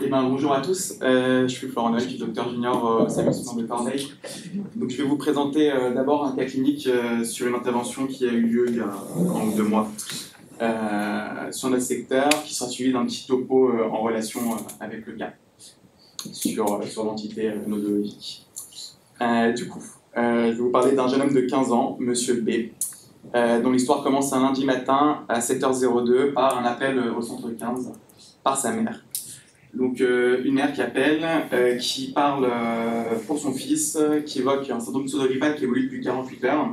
Eh ben, bonjour à tous, euh, je suis Florent je suis docteur junior euh, au service de Corneille. Donc, je vais vous présenter euh, d'abord un cas clinique sur une intervention qui a eu lieu il y a un ou deux mois sur notre secteur, qui sera suivi d'un petit topo en relation avec le cas sur, sur l'entité nodologique. Du coup, je vais vous parler d'un jeune homme de 15 ans, Monsieur B, dont l'histoire commence un lundi matin à 7h02 par un appel au centre 15 par sa mère. Donc euh, une mère qui appelle, euh, qui parle euh, pour son fils, qui évoque un syndrome pseudo-grippal qui évolue depuis 48 heures.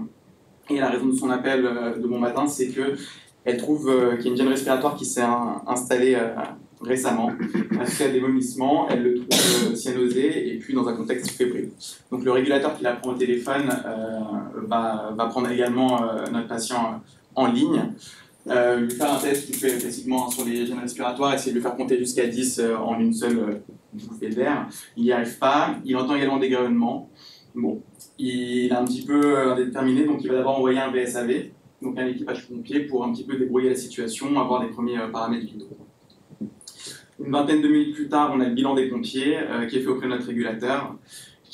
Et la raison de son appel de bon matin, c'est que elle trouve qu'il y a une gêne respiratoire qui s'est installée récemment. Elle fait des vomissements, elle le trouve cyanosé et puis dans un contexte fébrile. Donc le régulateur qui la prend au téléphone va, prendre également notre patient en ligne. Euh, lui faire un test qu'il fait classiquement sur les gènes respiratoires, essayer de le faire compter jusqu'à 10 euh, en une seule euh, bouffée d'air. Il n'y arrive pas, il entend également des grognements. Bon, il est un petit peu euh, indéterminé, donc il va d'abord envoyer un VSAV, donc un équipage pompier, pour un petit peu débrouiller la situation, avoir des premiers paramètres vitaux. Une vingtaine de minutes plus tard, on a le bilan des pompiers qui est fait auprès de notre régulateur,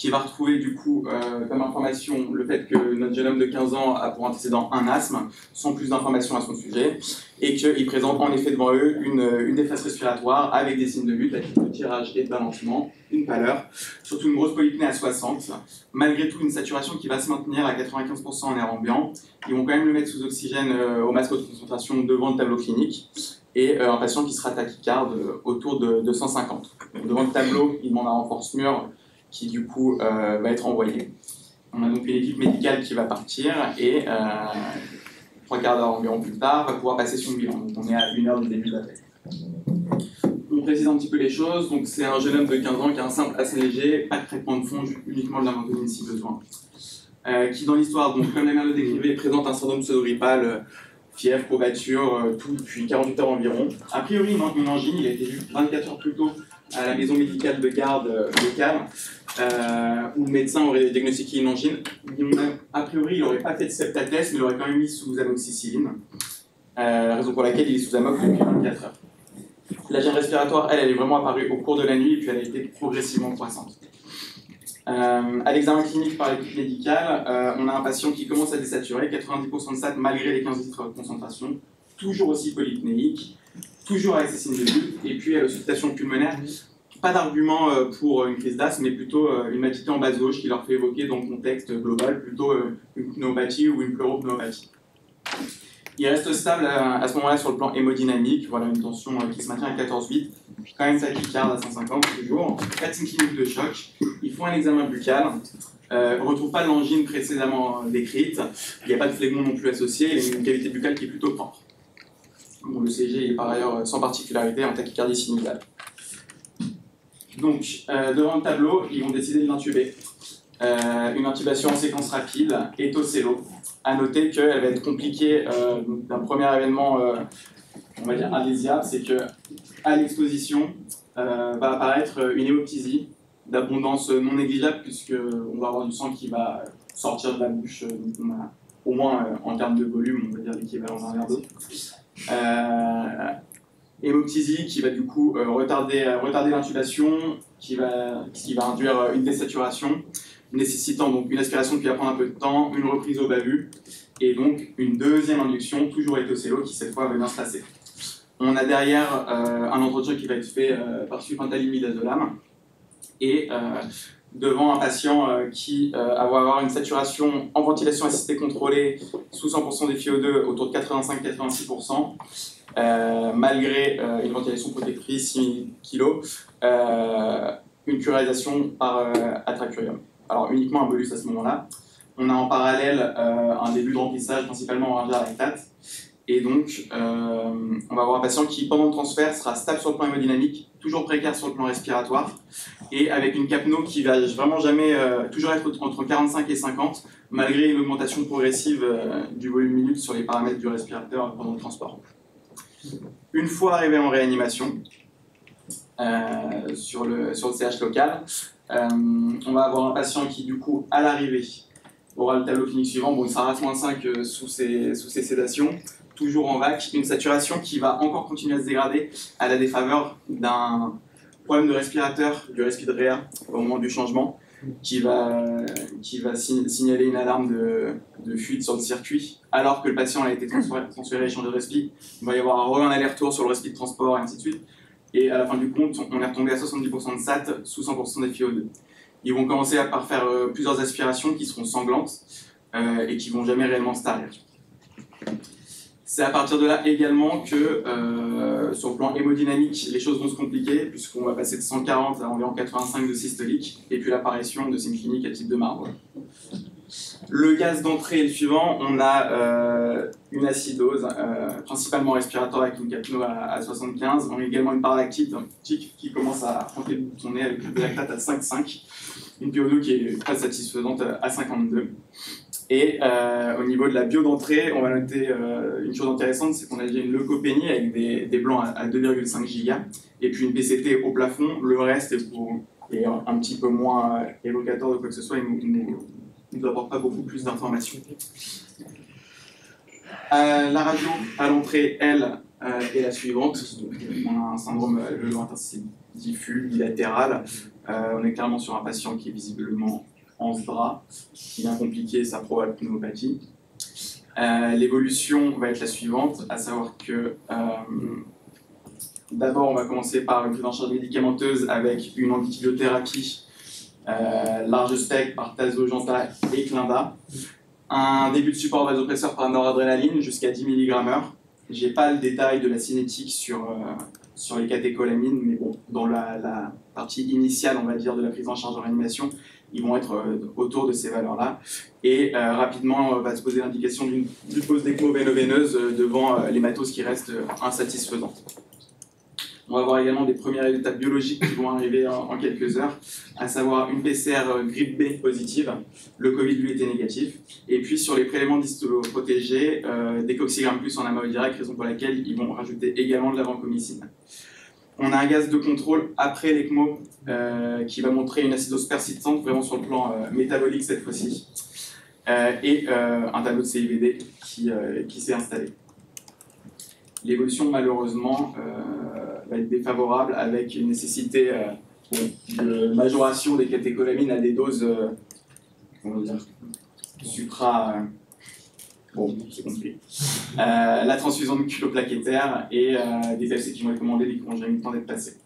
qui va retrouver du coup euh, comme information le fait que notre jeune homme de 15 ans a pour antécédent un asthme, sans plus d'informations à son sujet, et qu'il présente en effet devant eux une, une détresse respiratoire avec des signes de lutte, avec de tirage et de balancement, une pâleur, surtout une grosse polypnée à 60, malgré tout une saturation qui va se maintenir à 95% en air ambiant. Ils vont quand même le mettre sous oxygène euh, au masque de concentration devant le tableau clinique, et euh, un patient qui sera tachycarde autour de, de 150. Donc, devant le tableau, il demande un renforce mur qui du coup euh, va être envoyé. On a donc une équipe médicale qui va partir et euh, trois quarts d'heure environ plus tard va pouvoir passer son bilan. Donc on est à une heure du début de l'appel. On précise un petit peu les choses. Donc c'est un jeune homme de 15 ans qui a un simple assez léger, pas de traitement de fond, uniquement de l'inventoline si besoin. Euh, qui dans l'histoire, donc comme la mère le décrivait, présente un syndrome pseudo-grippal, euh, fièvre, courbature, tout depuis 48 heures environ. A priori, une, une angine, il a été vu 24 heures plus tôt à la maison médicale de garde euh, locale, euh, où le médecin aurait diagnostiqué une angine. A- priori, il n'aurait pas fait de septatest, mais il aurait quand même mis sous amoxicilline, euh, raison pour laquelle il est sous amox depuis 24 heures. La gêne respiratoire, elle, elle est vraiment apparue au cours de la nuit, et puis elle a été progressivement croissante. À l'examen clinique par l'équipe médicale, on a un patient qui commence à désaturer, 90% de SAT malgré les 15 litres de concentration, toujours aussi polypnéique, toujours avec ses signes de lutte, et puis l'auscultation pulmonaire, pas d'argument euh, pour une crise d'asthme, mais plutôt euh, une matité en base gauche qui leur fait évoquer dans le contexte global plutôt euh, une pneumopathie ou une pleuropneumopathie. Il reste stable à, ce moment-là sur le plan hémodynamique, voilà une tension euh, qui se maintient à 14,8, quand même tachycarde à 150 toujours, 4 signes cliniques de choc, ils font un examen buccal, euh, on ne retrouve pas l'angine précédemment décrite, il n'y a pas de phlegmon non plus associé, il une cavité buccale qui est plutôt propre. Le CG est par ailleurs sans particularité en tachycardie sinusale. Donc, euh, devant le tableau, ils vont décider de l'intuber. Euh, une intubation en séquence rapide, étocélo. À noter qu'elle va être compliquée euh, d'un premier événement, euh, on va dire indésirable, c'est que à l'exposition euh, va apparaître une hémoptysie d'abondance non négligeable puisque on va avoir du sang qui va sortir de la bouche, euh, donc on a au moins euh, en termes de volume, on va dire l'équivalent d'un verre d'eau. Euh, hémoptysie qui va du coup euh, retarder, euh, retarder l'intubation, qui va, induire euh, une désaturation, nécessitant donc une aspiration qui va prendre un peu de temps, une reprise au bas-vu, et donc une deuxième induction, toujours étocélo, qui cette fois va bien se passer. On a derrière euh, un entretien qui va être fait euh, par sulfentanyl-midazolam, et euh, devant un patient euh, qui euh, va avoir une saturation en ventilation assistée contrôlée sous 100% des FiO2 autour de 85-86%, euh, malgré une ventilation protectrice 6 kg, une curisation par atracurium. Alors uniquement un bolus à ce moment-là. On a en parallèle un début de remplissage principalement en lactate. Et donc, on va avoir un patient qui, pendant le transfert, sera stable sur le plan hémodynamique, toujours précaire sur le plan respiratoire, et avec une capno qui va vraiment jamais, euh, toujours être entre 45 et 50, malgré une augmentation progressive euh, du volume minute sur les paramètres du respirateur pendant le transport. Une fois arrivé en réanimation, euh, sur, le, sur le CH local, on va avoir un patient qui, du coup, à l'arrivée, aura le tableau clinique suivant. Bon, il sera à 5 euh, sous, ses, sous ses sédations, toujours en vac, une saturation qui va encore continuer à se dégrader à la défaveur d'un problème de respirateur, du respiréa au moment du changement, qui va, qui va signaler une alarme de, de, fuite sur le circuit, alors que le patient a été transféré, et changé de respi. Il va y avoir un aller-retour sur le respi de transport et ainsi de suite. Et à la fin du compte, on est retombé à 70% de SAT sous 100% des FiO2. Ils vont commencer par faire euh, plusieurs aspirations qui seront sanglantes euh, et qui vont jamais réellement se tarir. C'est à partir de là également que, euh, sur le plan hémodynamique, les choses vont se compliquer, puisqu'on va passer de 140 à environ 85 de systolique, et puis l'apparition de signes cliniques à type de marbre. Le gaz d'entrée est le suivant. On a euh, une acidose, euh, principalement respiratoire avec une capno à, 75. On a également une paralactite qui commence à affronter son nez avec une lactate à 5,5. Une PO2 qui est très satisfaisante à 52. Et euh, au niveau de la bio d'entrée, on va noter euh, une chose intéressante, c'est qu'on a déjà une leucopénie avec des, blancs à, 2,5 gigas, et puis une PCT au plafond. Le reste est, pour, un, petit peu moins euh, évocateur de quoi que ce soit, il ne nous, apporte pas beaucoup plus d'informations. la radio à l'entrée, elle, est la suivante. On a un syndrome diffus bilatéral. on est clairement sur un patient qui est visiblement en bras, qui vient compliquer sa probable pneumopathie. Euh, l'évolution va être la suivante, à savoir que euh, d'abord on va commencer par une prise en charge médicamenteuse avec une antibiothérapie euh, large spectre par tazogenta et clinda, un début de support vasopresseur par noradrénaline jusqu'à 10 mg/h. J'ai pas le détail de la cinétique sur, sur les catécholamines, mais bon, dans la, la, partie initiale, on va dire, de la prise en charge en réanimation, ils vont être euh, autour de ces valeurs-là. Et euh, rapidement, va se poser l'indication d'une pose d'ECMO veineuse euh, devant les matos qui restent insatisfaisantes. On va voir également des premiers résultats biologiques qui vont arriver en, quelques heures, à savoir une PCR grippe B positive, le Covid lui était négatif, et puis sur les prélèvements d'histoprotégés, euh, des coxigrammes plus en amont direct, raison pour laquelle ils vont rajouter également de la vancomycine. On a un gaz de contrôle après l'ECMO euh, qui va montrer une acidose persistante, vraiment sur le plan euh, métabolique cette fois-ci, euh, et un tableau de CIVD qui, s'est installé. L'évolution, malheureusement, va être défavorable avec une nécessité de majoration des catécholamines à des doses Bon, c'est compris. Euh, la transfusion de culoplaquettaire et euh, des FC qui vont être commandés qui n'ont jamais eu le temps d'être passés.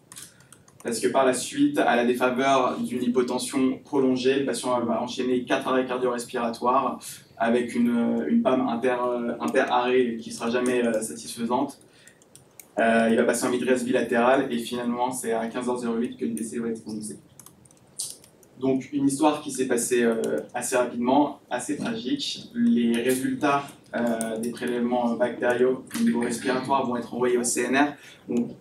Parce que par la suite, à la défaveur d'une hypotension prolongée, le patient va enchaîner quatre arrêts cardio-respiratoires avec une, une PAM inter-arrêt inter qui ne sera jamais euh, satisfaisante. Euh, il va passer en migraine bilatérale et finalement, c'est à 15h08 que le décès va être prononcé. Donc une histoire qui s'est passée euh, assez rapidement, assez tragique. Les résultats euh, des prélèvements bactériaux au niveau respiratoire vont être envoyés au CNR.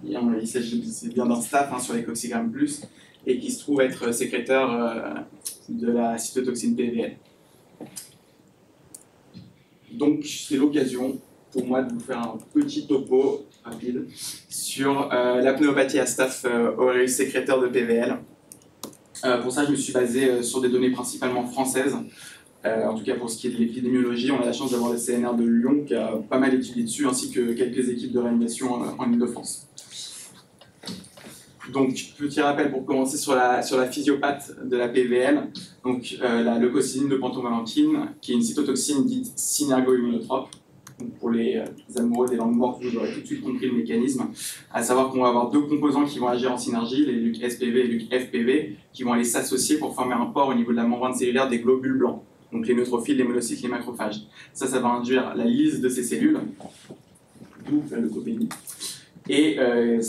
Il s'agit bien d'un staff hein, sur les coxigrammes plus et qui se trouve être sécréteur euh, de la cytotoxine PVL. Donc c'est l'occasion pour moi de vous faire un petit topo rapide sur la pneumopathie à staph auréus sécréteur de PVL. Euh, pour ça, je me suis basé euh, sur des données principalement françaises. Euh, en tout cas, pour ce qui est de l'épidémiologie, on a la chance d'avoir le CNR de Lyon qui a pas mal étudié dessus, ainsi que quelques équipes de réanimation en Ile-de-France. Donc, petit rappel pour commencer sur la, sur la physiopathe de la PVL, donc la leucocytine de pentovalentine, qui est une cytotoxine dite synergo-immunotrope pour les, euh, amoureux des langues mortes, vous aurez tout de suite compris le mécanisme, à savoir qu'on va avoir deux composants qui vont agir en synergie, les LUC SPV et LUC FPV, qui vont aller s'associer pour former un port au niveau de la membrane cellulaire des globules blancs, donc les neutrophiles, les monocytes, les macrophages. Ça, ça va induire la lyse de ces cellules, d'où la leucopénie. Et euh,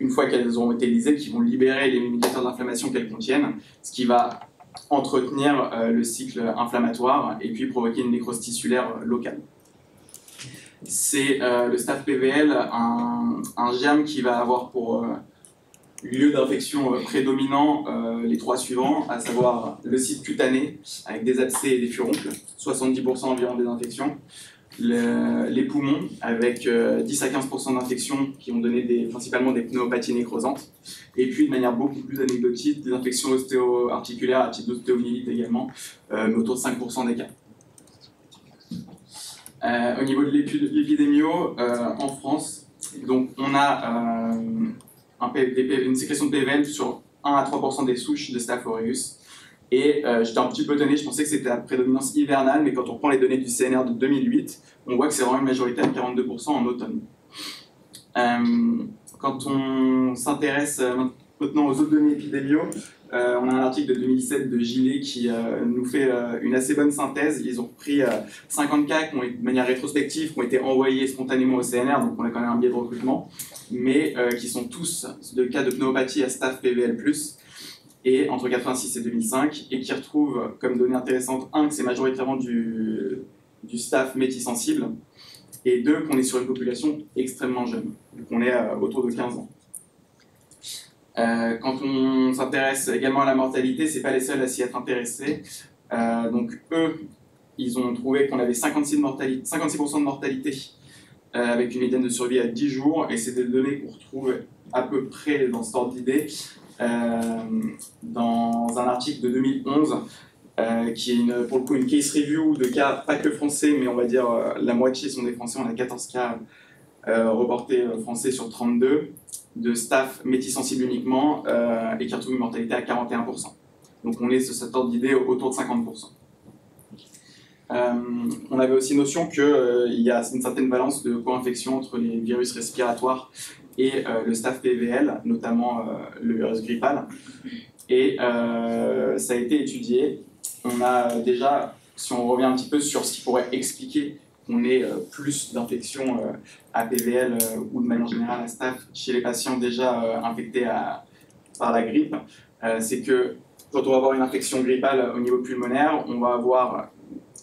une fois qu'elles auront été lysées, qui vont libérer les médiateurs d'inflammation qu'elles contiennent, ce qui va entretenir euh, le cycle inflammatoire et puis provoquer une nécrose tissulaire locale c'est euh, le staph PVL, un, germe qui va avoir pour euh, lieu d'infection euh, prédominant les trois suivants, à savoir le site cutané avec des abcès et des furoncles, 70% environ des infections, les poumons avec 10 à 15% d'infections qui ont donné des, principalement des pneumopathies nécrosantes, et puis de manière beaucoup plus anecdotique, des infections ostéo-articulaires à type d'ostéomyélite également, mais autour de 5% des cas. Euh, au niveau de l'épidémio, euh, en France, donc on a euh, une sécrétion de PVL sur 1 à 3% des souches de Staph aureus. Et j'étais un petit peu étonné, je pensais que c'était la prédominance hivernale, mais quand on prend les données du CNR de 2008, on voit que c'est vraiment une majorité à 42% en automne. Quand on s'intéresse maintenant aux autres données épidémiaux, euh, on a un article de 2007 de Gilet qui euh, nous fait euh, une assez bonne synthèse. Ils ont pris 50 cas de manière rétrospective qui ont été envoyés spontanément au CNR, donc on a quand même un biais de recrutement, mais qui sont tous de cas de pneumopathie à staph PVL+, et entre 86 et 2005, et qui retrouvent comme donnée intéressante, un, que c'est majoritairement du, du staph métis-sensible, et deux, qu'on est sur une population extrêmement jeune, qu'on est autour de 15 ans. Euh, quand on s'intéresse également à la mortalité, c'est pas les seuls à s'y être intéressés. Euh, donc eux, ils ont trouvé qu'on avait 56%, de mortalité, 56 de mortalité euh, avec une médiane de survie à 10 jours, et c'est des données qu'on retrouve à peu près dans ce ordre d'idée dans un article de 2011 qui est pour le coup une case review de cas pas que français, mais on va dire la moitié sont des français, on a 14 cas reportés français sur 32 de staff métis-sensible uniquement euh, et qui retrouve une mortalité à 41%. Donc on est sur cette ordre d'idée autour de 50%. Euh, on avait aussi notion qu'il euh, y a une certaine balance de co-infection entre les virus respiratoires et le staph PVL, notamment le virus grippal. Et ça a été étudié. On a déjà, si on revient un petit peu sur ce qui pourrait expliquer qu'on ait plus d'infections à PVL euh, ou de manière générale à staph chez les patients déjà euh, infectés par la grippe, euh, c'est que quand on va avoir une infection grippale au niveau pulmonaire, on va avoir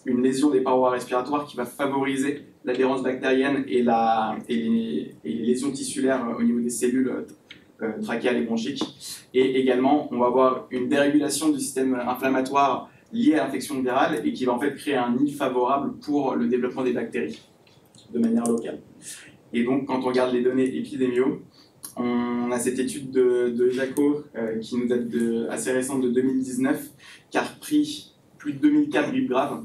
une lésion des parois respiratoires qui va favoriser l'adhérence bactérienne et, la, et, les, lésions tissulaires au niveau des cellules trachéales et bronchiques. Et également, on va avoir une dérégulation du système inflammatoire liée à l'infection virale et qui va en fait créer un nid favorable pour le développement des bactéries de manière locale. Et donc, quand on regarde les données épidémiaux, on a cette étude de, de Jaco euh, qui nous date assez récente de 2019, qui a repris plus de 2000 cas de grippe grave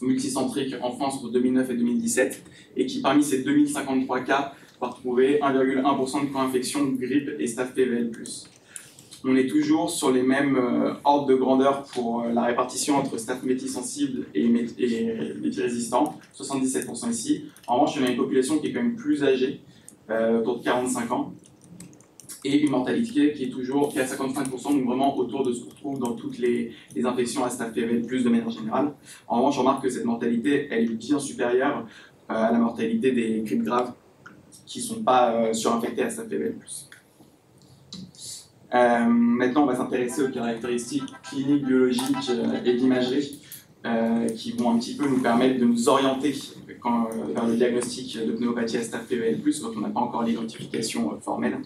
multicentriques en France entre 2009 et 2017, et qui parmi ces 2053 cas va retrouver 1,1% de co-infection grippe et staph PVL+. On est toujours sur les mêmes euh, ordres de grandeur pour euh, la répartition entre staph métis-sensible et, métis-résistant, 77% ici. En revanche, on a une population qui est quand même plus âgée, euh, autour de 45 ans, et une mortalité qui est toujours à 55%, donc vraiment autour de ce qu'on retrouve dans toutes les, infections à staph PVL+, de manière générale. En revanche, on remarque que cette mortalité, est bien supérieure à la mortalité des grippes graves qui ne sont pas surinfectées à staph PVL+. Euh, maintenant, on va s'intéresser aux caractéristiques cliniques, biologiques euh, et d'imagerie euh, qui vont un petit peu nous permettre de nous orienter vers le diagnostic de pneumopathie à staph PVL+, quand on n'a pas encore l'identification formelle.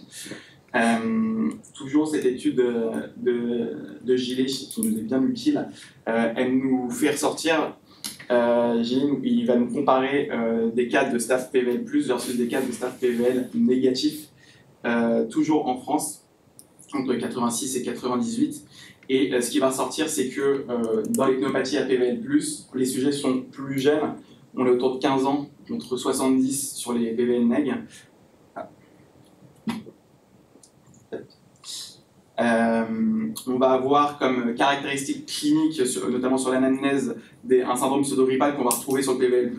toujours cette étude de, de, Gilet qui nous est bien utile, elle nous fait ressortir Gilet, il va nous comparer des cas de staph PVL+, versus des cas de staph PVL négatif, toujours en France, entre 86 et 98. Et euh, ce qui va sortir, c'est que euh, dans les pneumopathies APVL+, les sujets sont plus jeunes. On est autour de 15 ans, contre 70 sur les PVL neg. Euh, on va avoir comme caractéristique clinique, notamment sur l'anamnèse, un syndrome pseudo-grippal qu'on va retrouver sur le PVL+,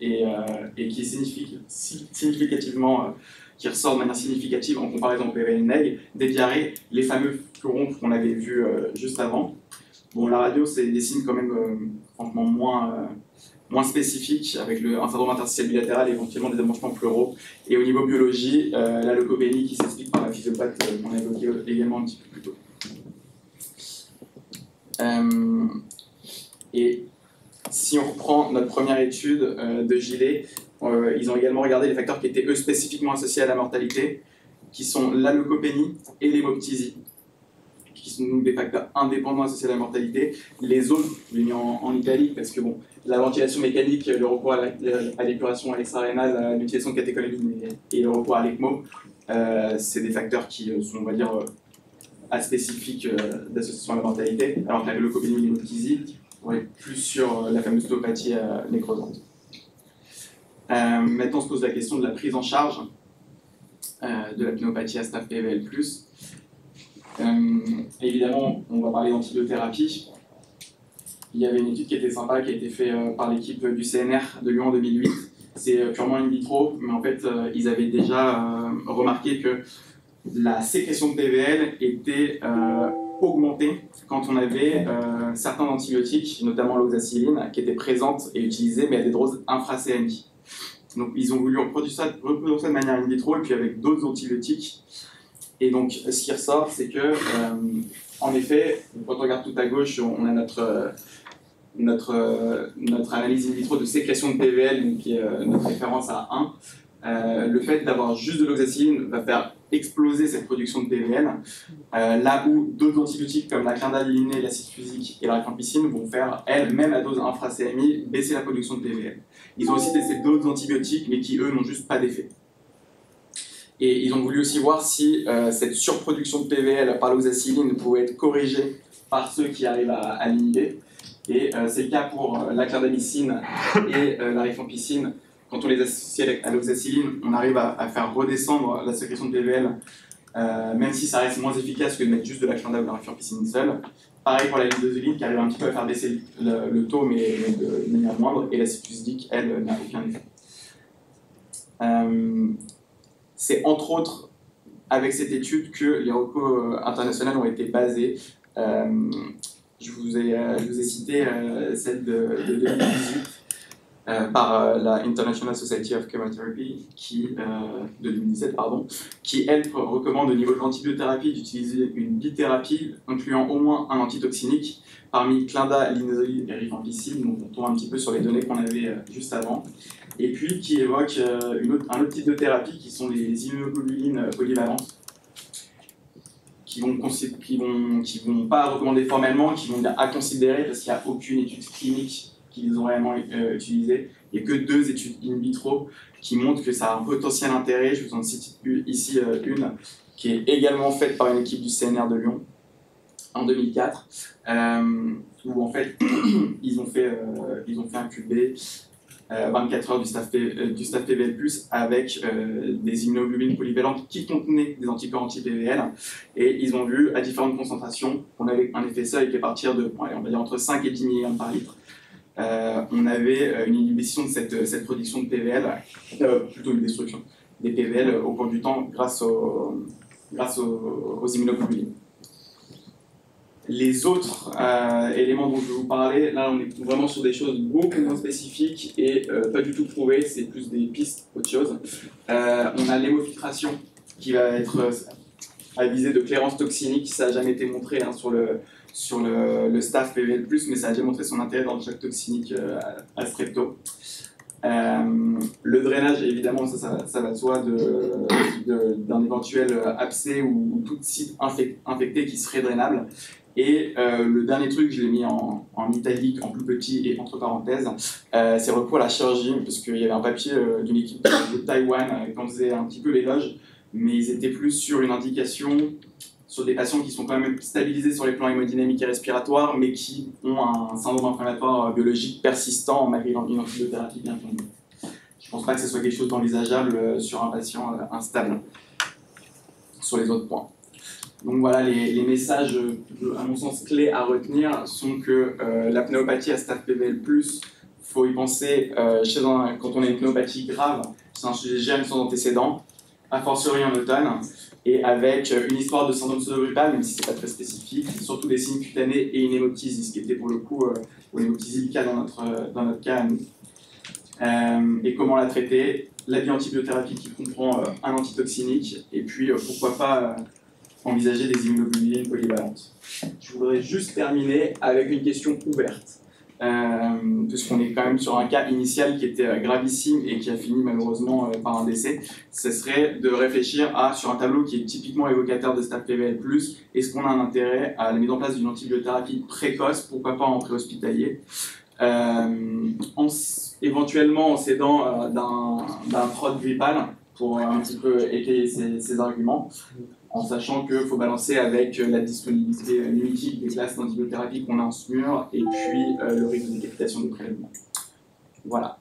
et qui est significativement qui ressort de manière significative en comparaison au PVL neg, des diarrhées, les fameux fleurons qu'on avait vus euh, juste avant. Bon, la radio, c'est des signes quand même euh, franchement moins, euh, moins spécifiques, avec le, un syndrome interstitiel bilatéral éventuellement des embranchements pleuraux. Et au niveau biologie, la leucopénie qui s'explique par la physiopathe qu'on a évoqué également un petit peu plus tôt. et si on reprend notre première étude de Gilet, euh, ils ont également regardé les facteurs qui étaient eux spécifiquement associés à la mortalité, qui sont la leucopénie et l'hémoptysie, qui sont des facteurs indépendants associés à la mortalité. Les autres, je l'ai mis en, italique parce que bon, la ventilation mécanique, le recours à l'épuration extra-rénale, l'utilisation de catécholamine et, le recours à l'ECMO, euh, c'est des facteurs qui euh, sont, on va dire, aspécifiques d'association à la mortalité, alors que la leucopénie et l'hémoptysie, on est plus sur la fameuse topathie nécrosante. Euh, maintenant, on se pose la question de la prise en charge. de la pneumopathie à staph PVL+. évidemment, on va parler d'antibiothérapie. Il y avait une étude qui était sympa, qui a été faite par l'équipe du CNR de Lyon en 2008. C'est purement in vitro, mais en fait, ils avaient déjà remarqué que la sécrétion de PVL était augmentée quand on avait euh, certains antibiotiques, notamment l'oxacilline, qui étaient présentes et utilisées, mais à des doses infra-CMI. Donc ils ont voulu reproduire ça, de manière in vitro et puis avec d'autres antibiotiques. Et donc ce qui ressort, c'est que, euh, en effet, quand on regarde tout à gauche, on a notre, euh, notre, analyse in vitro de sécrétion de PVL, qui est notre référence à 1. le fait d'avoir juste de l'oxacilline va faire exploser cette production de PVL, euh, là où d'autres antibiotiques comme la clindamycine, l'acide fusique et la rifampicine vont faire, elles, même à dose infra-CMI, baisser la production de PVL. Ils ont aussi testé d'autres antibiotiques, mais qui, eux, n'ont juste pas d'effet. Et ils ont voulu aussi voir si euh, cette surproduction de PVL par l'oxacilline pouvait être corrigée par ceux qui arrivent à, à l'inhiber. Et euh, c'est le cas pour la clindamycine et la rifampicine, quand on les associe à l'oxacilline, on arrive à, faire redescendre la sécrétion de PVL, euh, même si ça reste moins efficace que de mettre juste de la clindam ou la rifampicine seule. Pareil pour la lidozoline qui arrive un petit peu à faire baisser le, taux, mais, de manière moindre, et la citusdique, elle, n'a aucun effet. Euh, c'est entre autres avec cette étude que les recours internationaux ont été basés. Euh, je, vous ai, je vous ai cité celle de, de 2018 euh, par euh, la International Society of Chemotherapy qui, euh, de 2017, pardon, qui elle recommande au niveau de l'antibiothérapie d'utiliser une bithérapie incluant au moins un antitoxinique parmi Clinda, Linezolid et Rifampicine, donc on tombe un petit peu sur les données qu'on avait juste avant, et puis qui évoque un autre type de thérapie qui sont les immunoglobulines polyvalentes qui vont, vont pas recommander formellement, qui vont à considérer parce qu'il n'y a aucune étude clinique qu'ils ont réellement euh, utilisé. Il n'y a que deux études in vitro qui montrent que ça a un potentiel intérêt. Je vous en cite ici euh, une qui est également faite par une équipe du CNR de Lyon en 2004, euh, où en fait ils ont fait, ils ont fait un QB 24 heures du staph, du staph PVL+, avec des immunoglobulines polyvalentes qui contenaient des anticorps anti-PVL, et ils ont vu à différentes concentrations qu'on avait un effet seuil qui est partir de, on va dire entre 5 et 10 mg par litre, euh, on avait euh, une inhibition de cette, cette production de PVL, euh, plutôt une destruction des PVL au cours du temps grâce, au, grâce aux, immunoglobulines. Les autres éléments dont je vais vous parler, là on est vraiment sur des choses beaucoup moins spécifiques et pas du tout prouvées, c'est plus des pistes autre chose. on a l'hémofiltration qui va être à visée de clairance toxinique, ça n'a jamais été montré hein, sur le, sur le, le staff PVL+, mais ça a déjà montré son intérêt dans le choc toxinique euh, à strepto. Euh, le drainage, évidemment, ça, ça, va de soi d'un éventuel abcès ou, tout site infecté qui serait drainable. Et euh, le dernier truc, je l'ai mis en, en, italique, en plus petit et entre parenthèses, c'est recours à la chirurgie, parce qu'il y avait un papier d'une équipe de Taïwan qui en faisait un petit peu l'éloge, mais ils étaient plus sur une indication sur des patients qui sont quand même stabilisés sur les plans hémodynamiques et respiratoires, mais qui ont un syndrome inflammatoire biologique persistant malgré une antibiothérapie bien fondée. Je ne pense pas que ce soit quelque chose d'envisageable euh, sur un patient euh, instable sur les autres points. Donc voilà, les, messages, à mon sens, clés à retenir sont que euh, la pnéopathie à stade PVL+, il faut y penser quand on a une pnéopathie grave, c'est un sujet germe sans antécédent, a fortiori en automne, et avec euh, une histoire de syndrome pseudo-grippal, même si c'est pas très spécifique, surtout des signes cutanés et une hémoptysie, ce qui était pour le coup, euh, ou l'hémoptysie le cas dans notre, euh, dans notre cas nous. et comment la traiter La bioantibiothérapie qui comprend un antitoxinique, et puis pourquoi pas envisager des immunoglobulines polyvalentes. Je voudrais juste terminer avec une question ouverte. Euh, puisqu'on est quand même sur un cas initial qui était euh, gravissime et qui a fini malheureusement euh, par un décès, ce serait de réfléchir à, sur un tableau qui est typiquement évocateur de stade PVL+, est-ce qu'on a un intérêt à la mise en place d'une antibiothérapie précoce, pourquoi pas en préhospitalier, euh, en, éventuellement en s'aidant d'un prod grippal pour un petit peu étayer ces, arguments en sachant qu'il faut balancer avec euh, la disponibilité euh, limitique des classes d'antibiothérapie qu'on a en SMUR et puis euh, le risque de décapitation des prélèvements. Voilà.